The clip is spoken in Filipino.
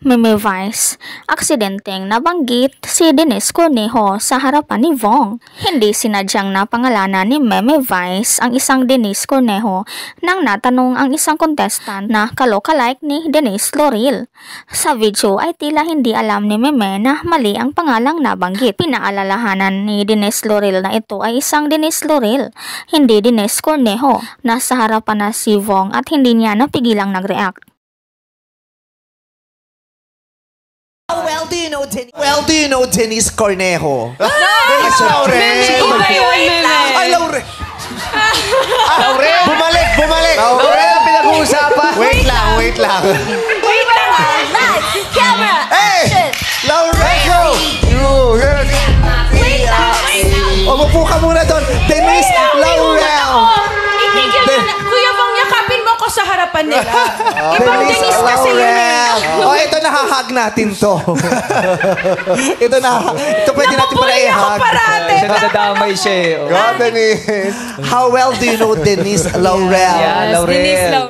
Meme Vice, aksidenteng nabanggit si Denise Cornejo sa harapan ni Vong. Hindi sinadyang napangalanan ni Meme Vice ang isang Denise Cornejo nang natanong ang isang contestant na kalokalike ni Denise Loril. Sa video ay tila hindi alam ni Meme na mali ang pangalang nabanggit. Pinaalalahanan ni Denise Loril na ito ay isang Denise Loril, hindi Denise Cornejo. Nasa harapan na si Vong at hindi niya napigilang nag-react. Know Denise? Well do you know Denise Cornejo? Denise Laurel. Sino ba yun, Meme? Ay, Laurel. Laurel. Bumalik, bumalik. Laurel ang pinag-uusapan. Wait lang, wait lang. Wait lang ah. Lights, camera, Hey! action. Laurel, go! You, here. Wait lang, wait lang. O, mapu ka muna doon. Denise Laurel. Itigil mo na. Kuya Bong, yakapin mo ko sa harapan nila. Ibang Denise kasi yun eh. Oh, ito nahahag natin to. ito na, ito pwede natin pala i-hug. parate. Siya nadadamay siya eh. Go, Denise. How well do you know Denise Laurel? Yeah, Laurel. Denise Laurel.